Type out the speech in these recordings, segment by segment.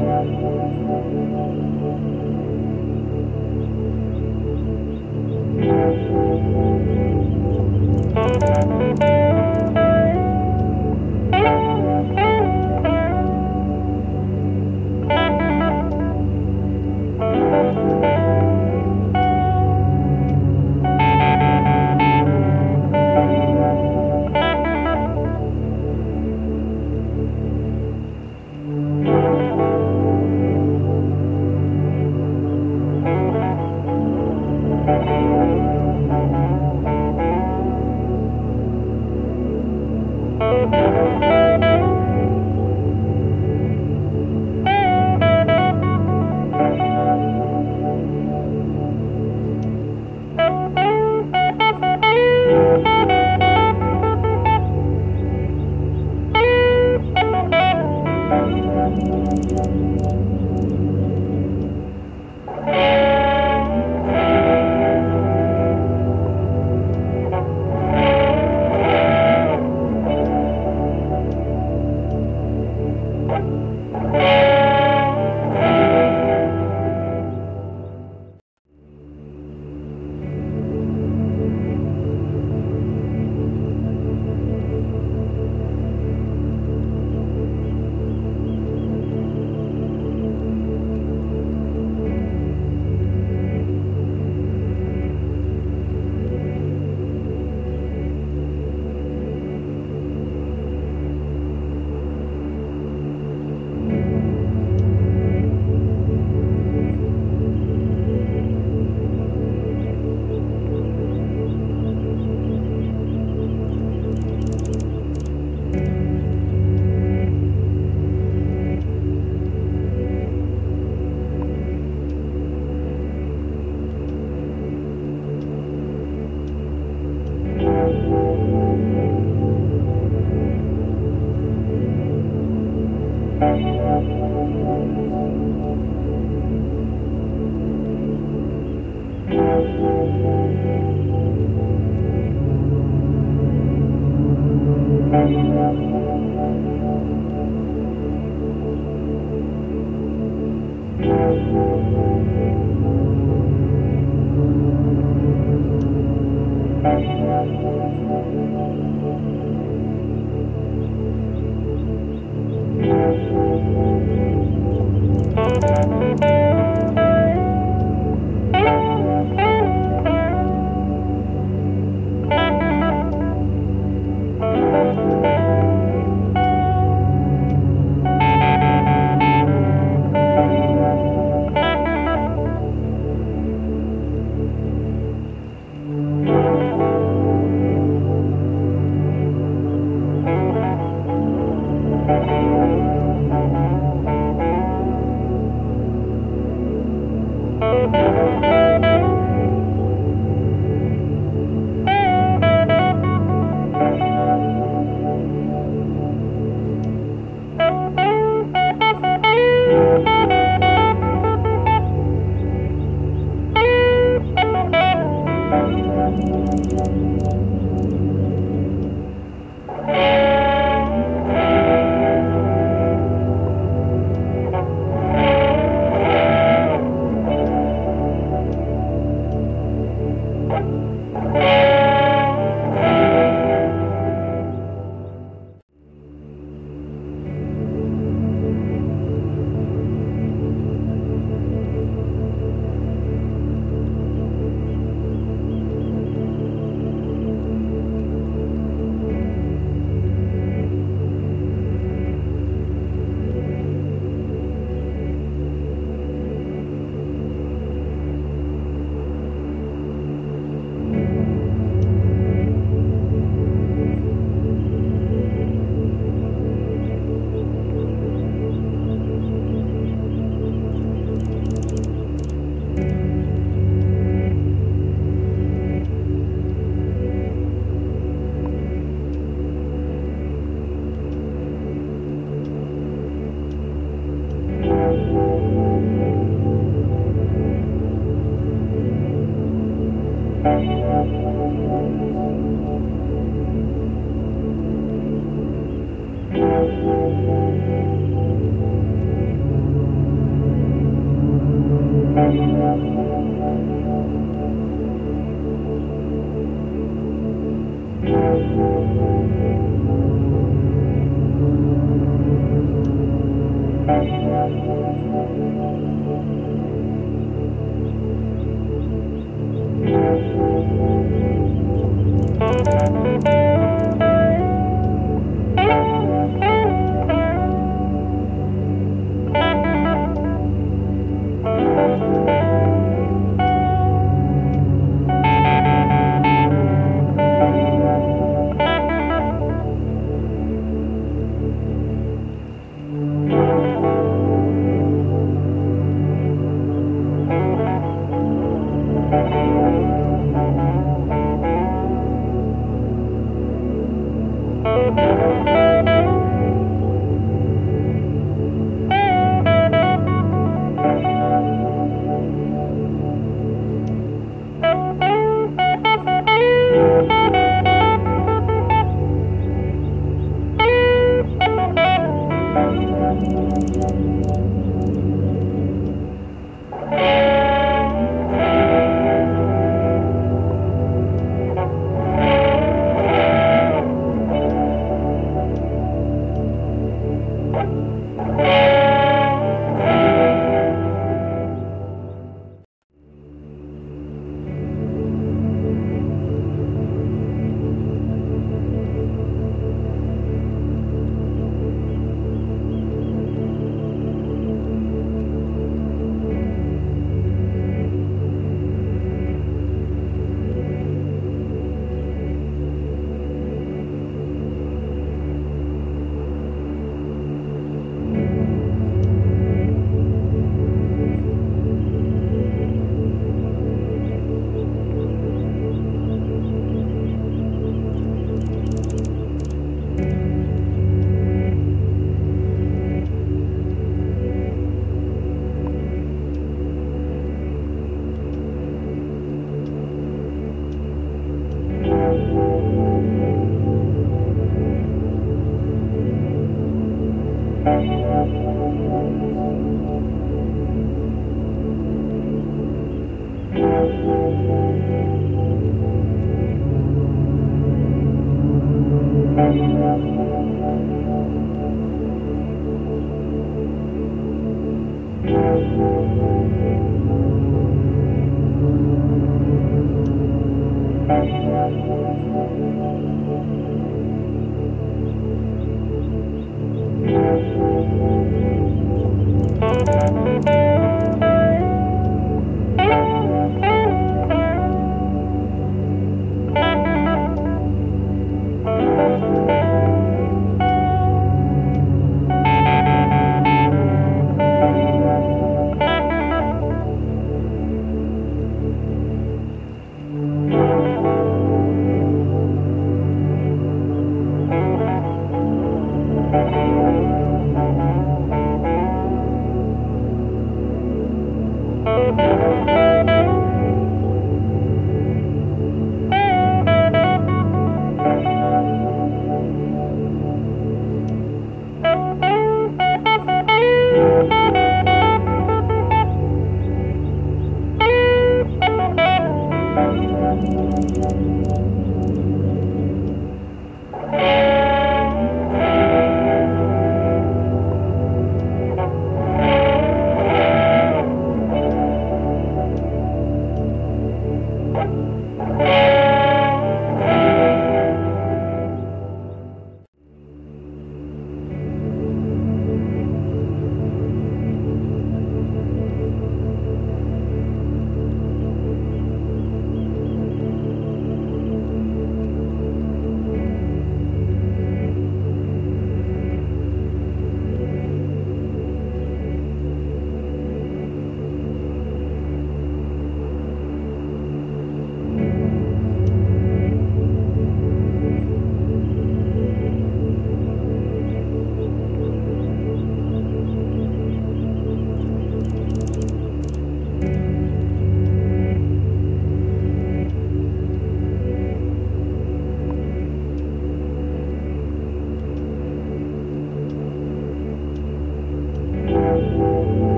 Thank you. Música Thank you.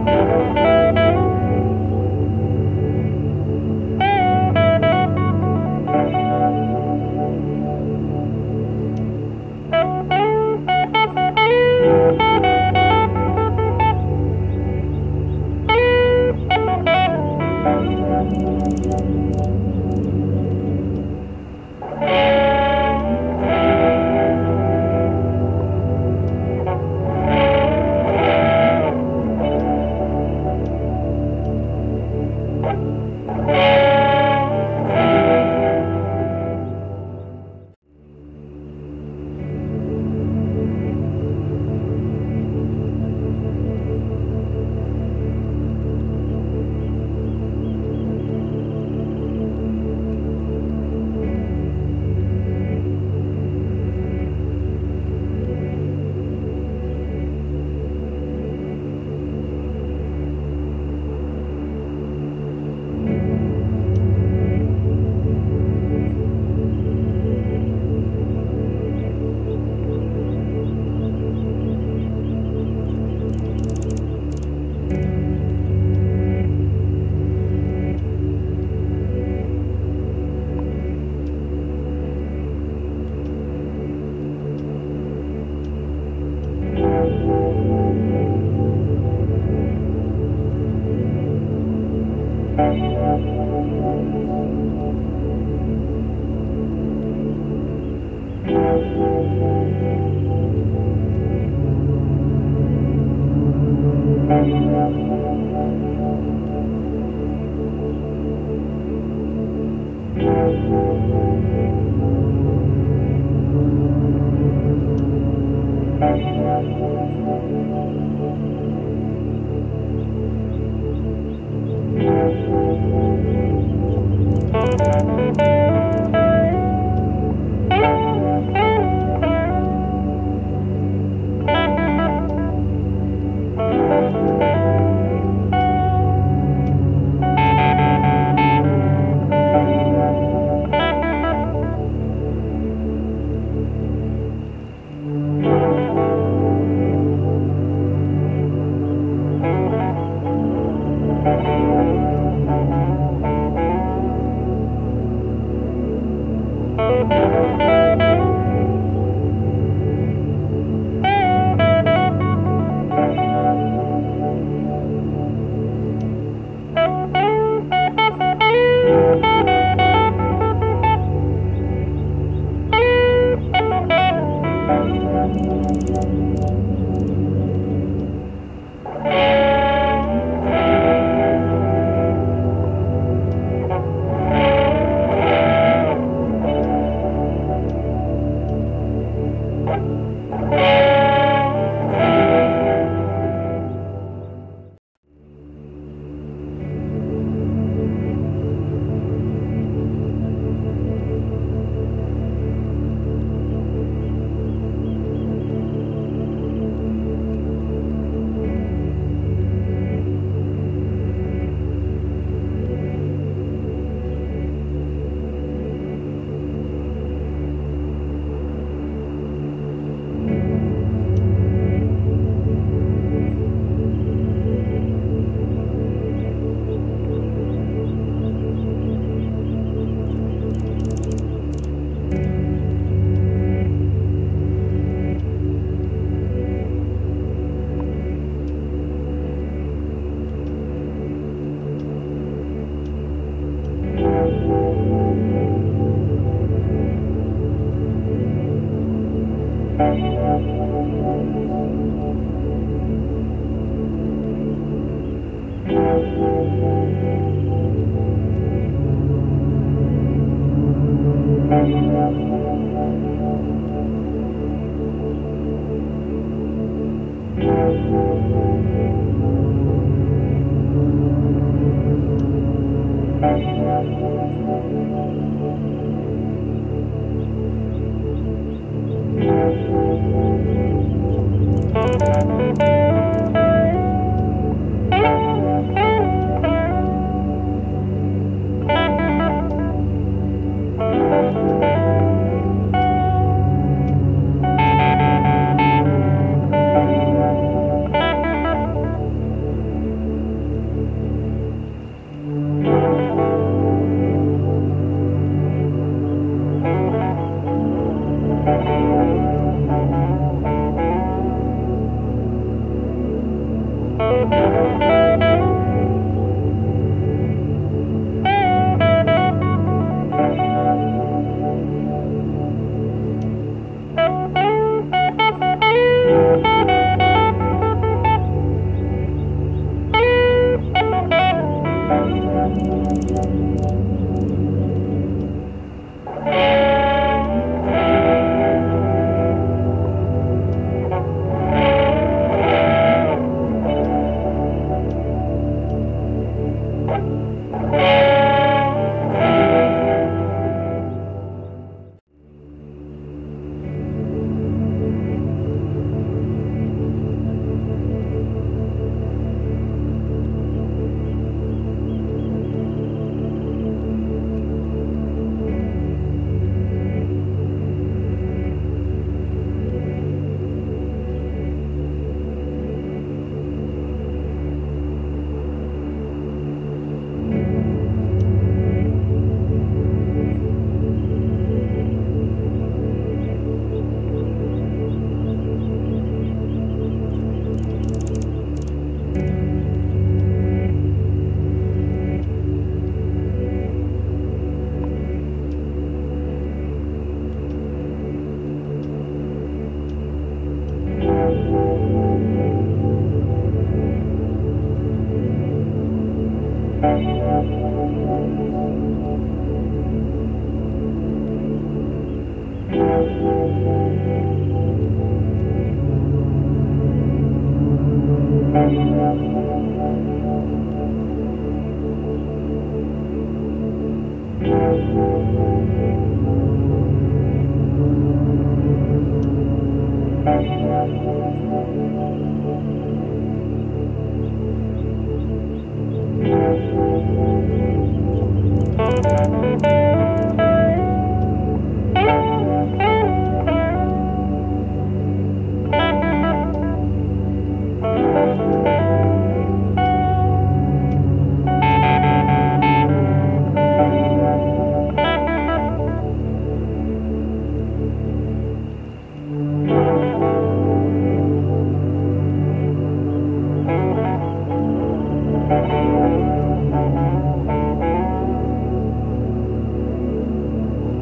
Música Thank you.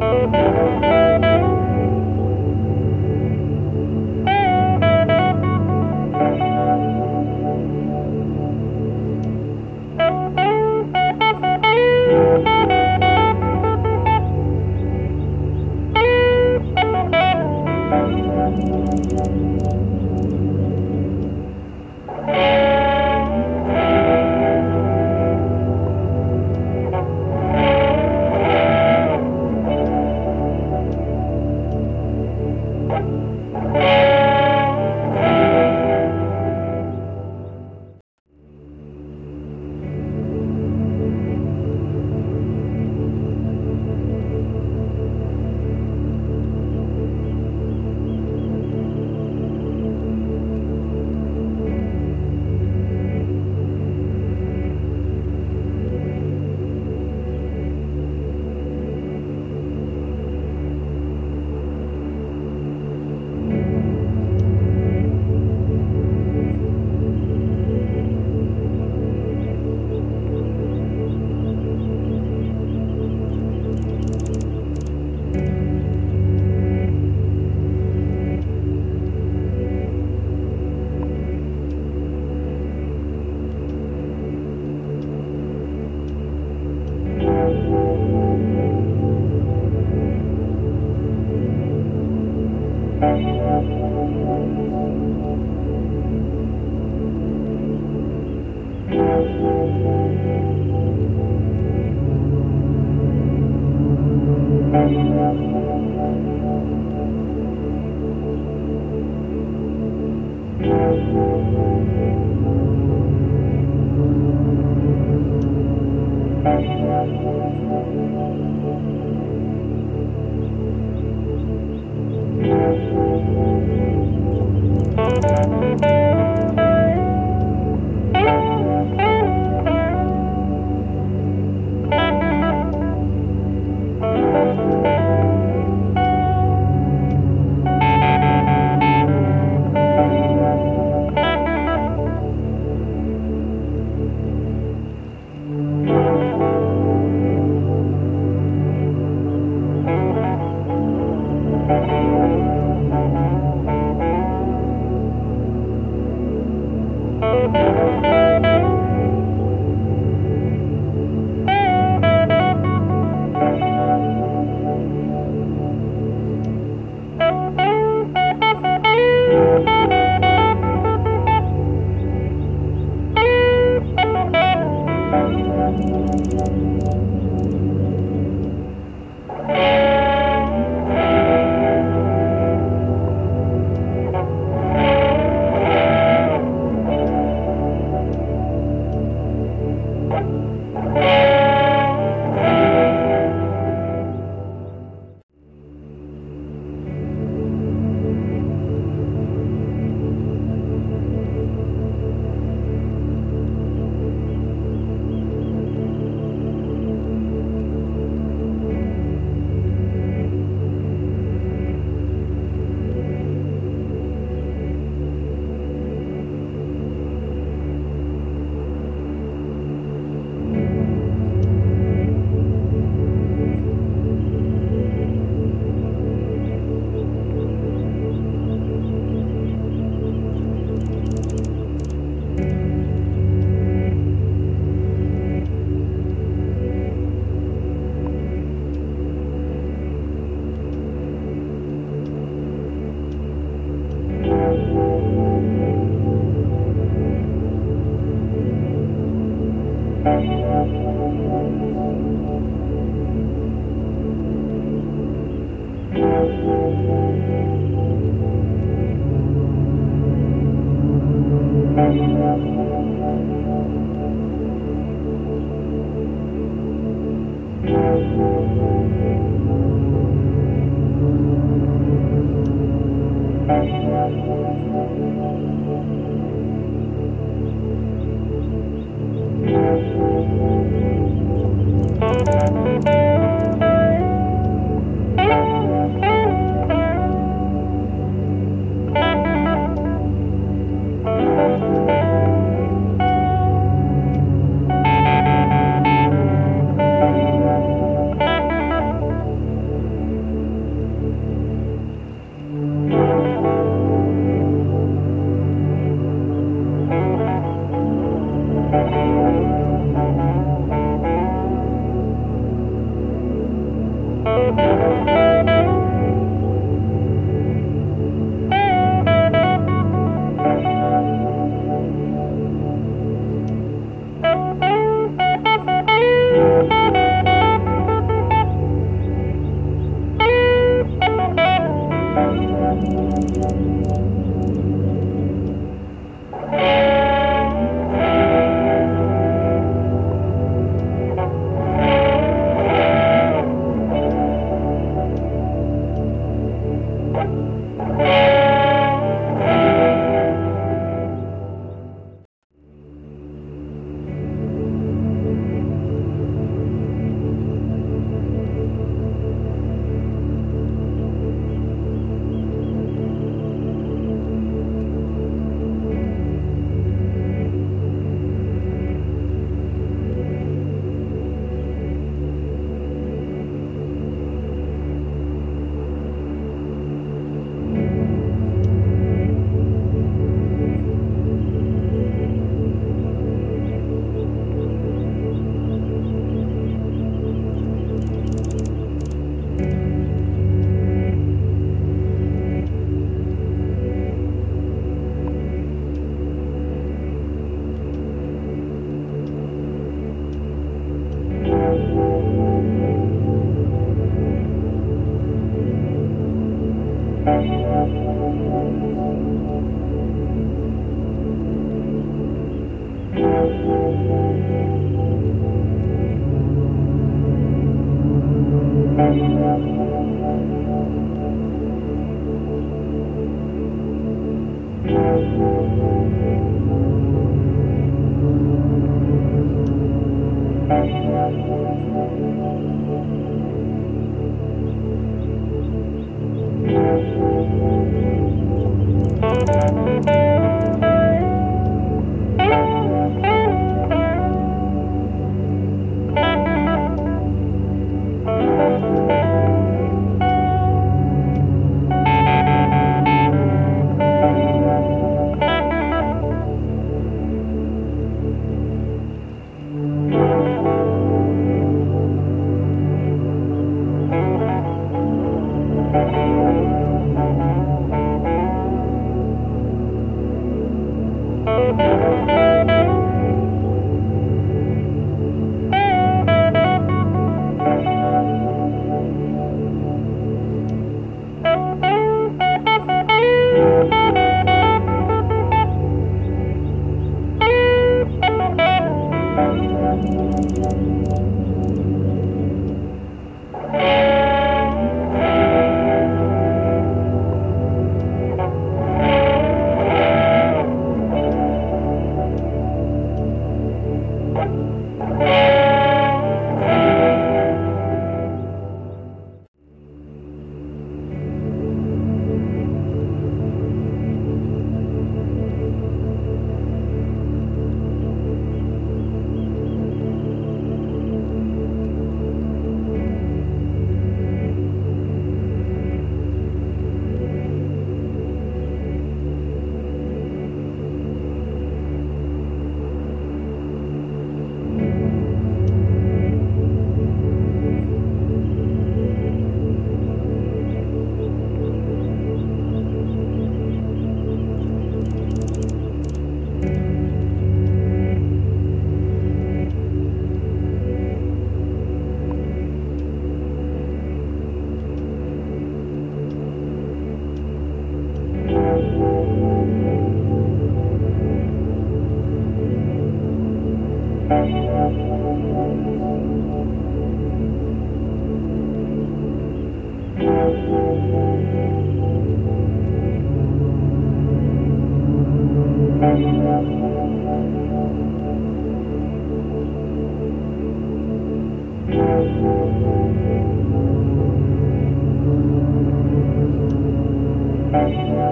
Música Thank you.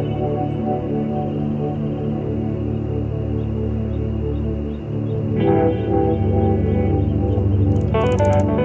Thank you.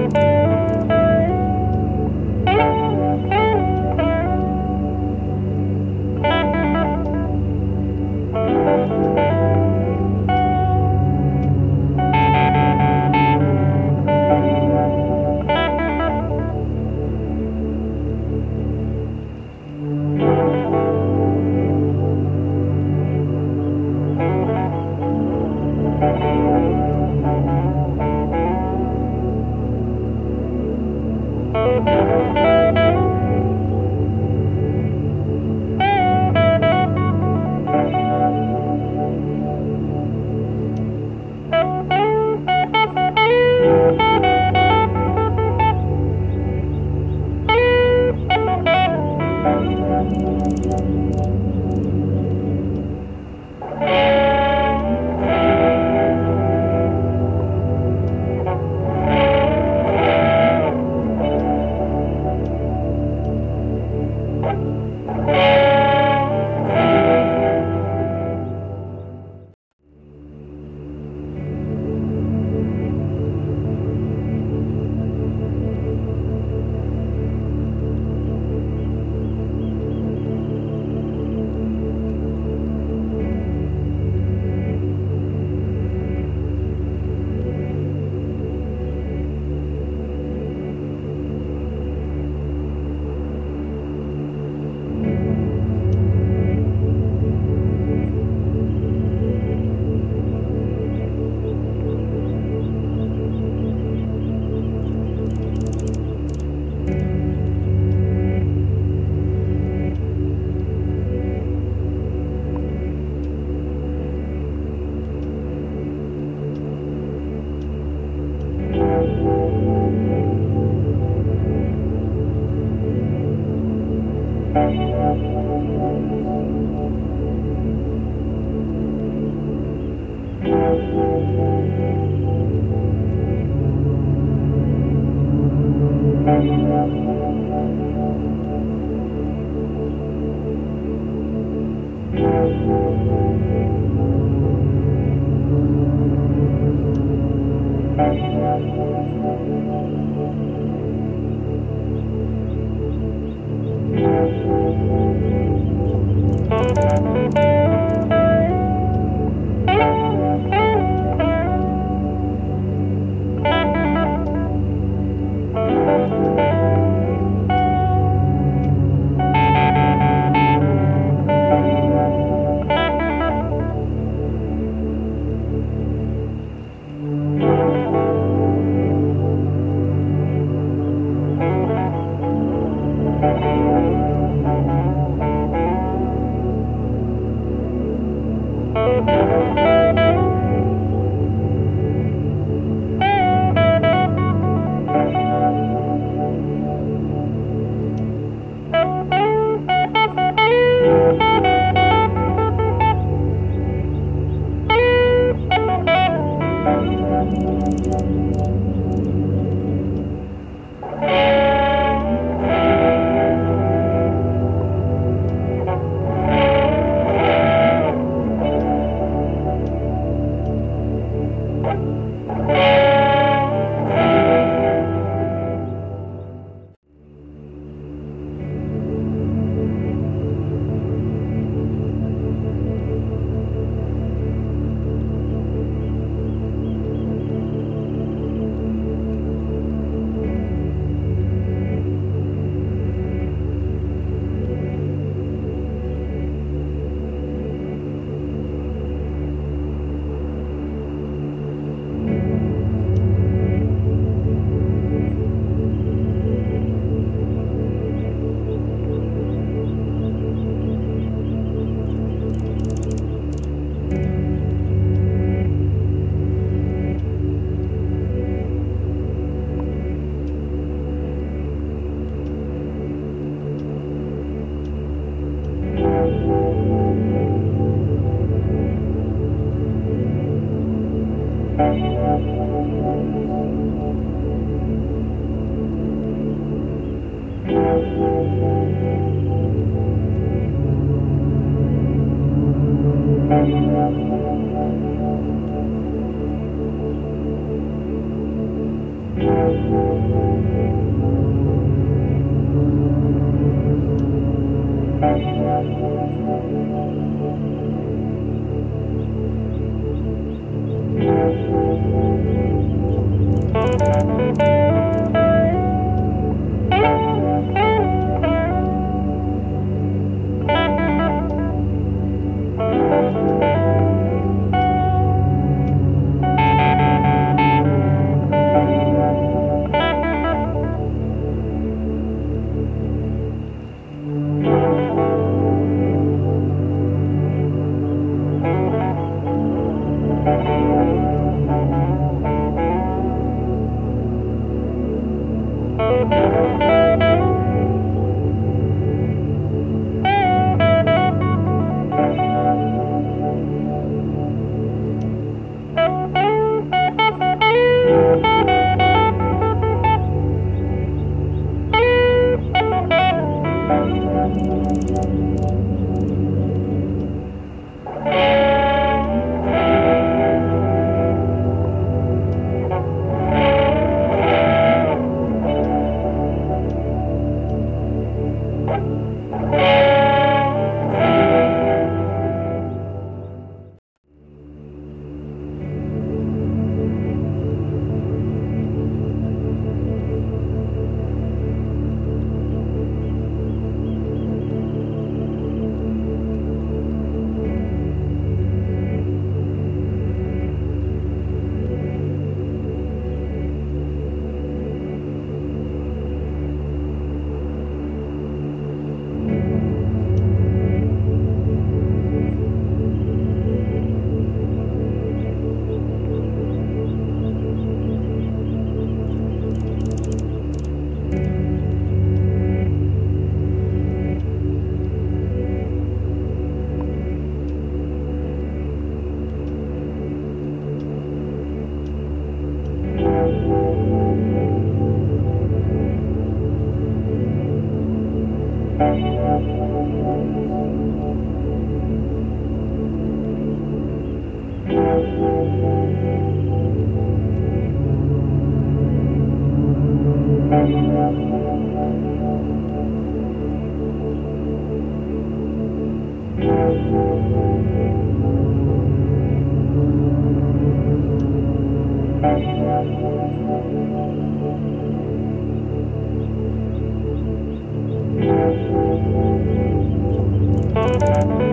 Thank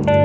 you.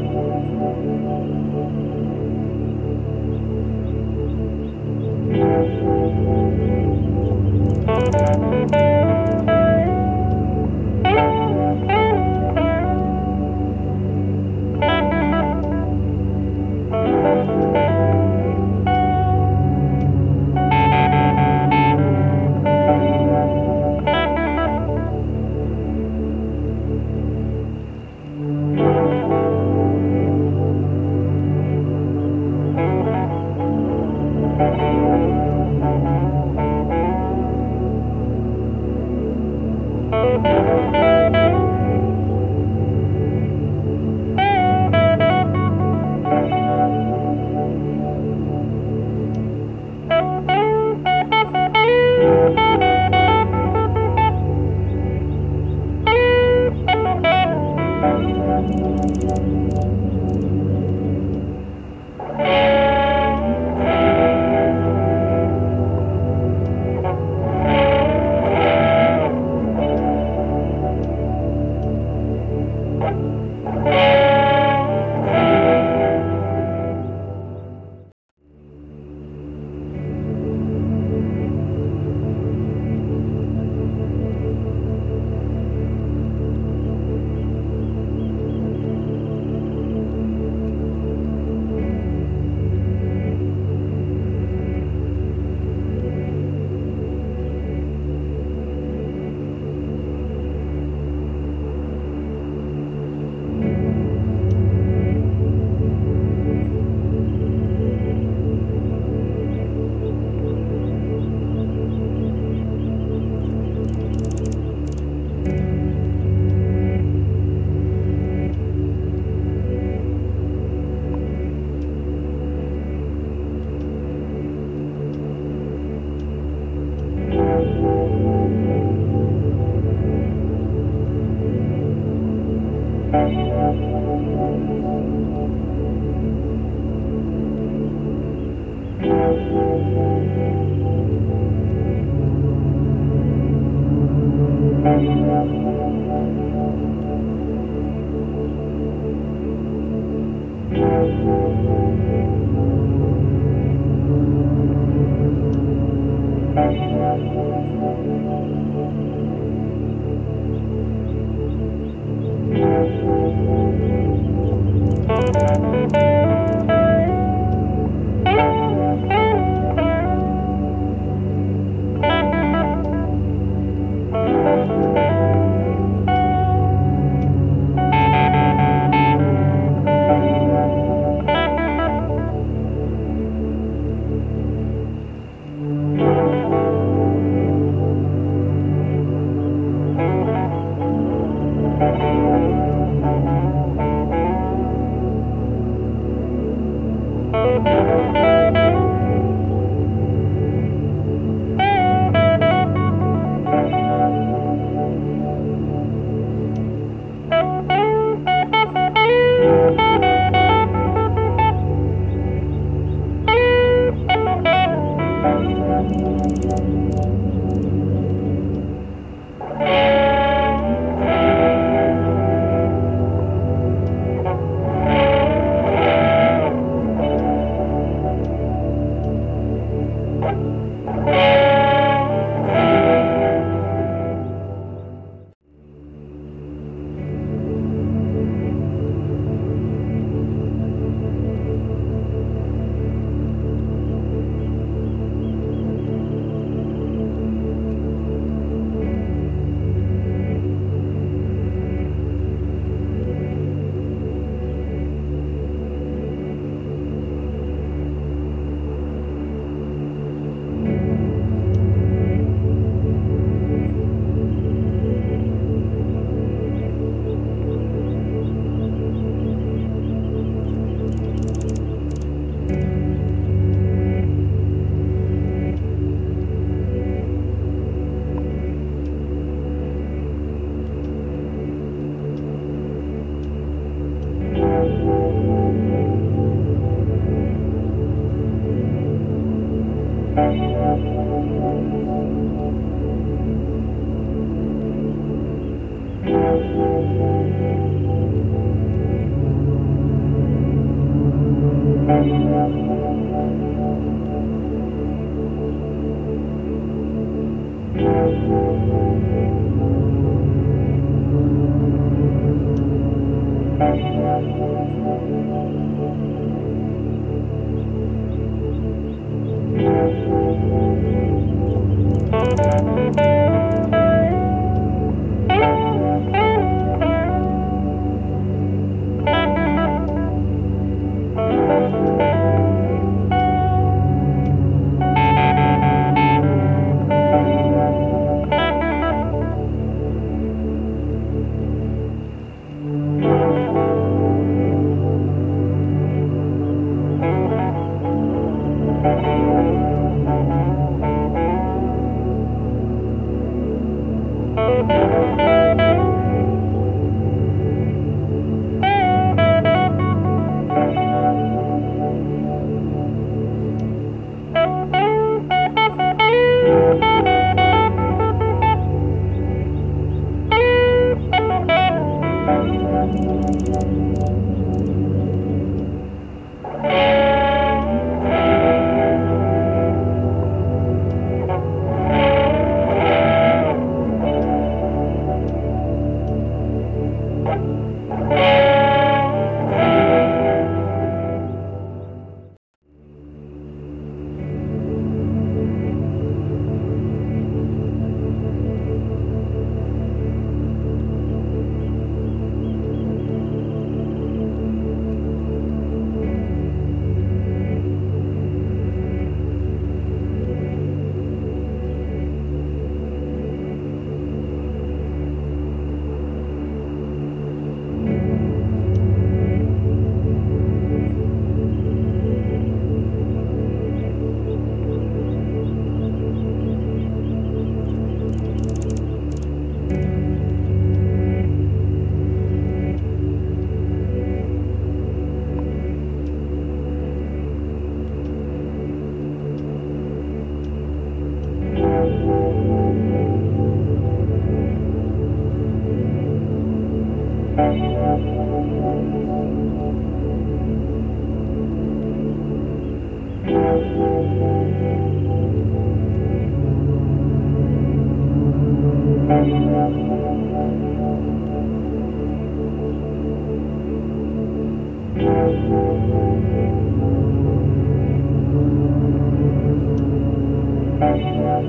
Thank you. Música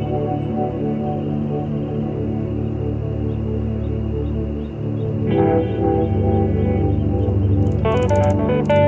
Thank you.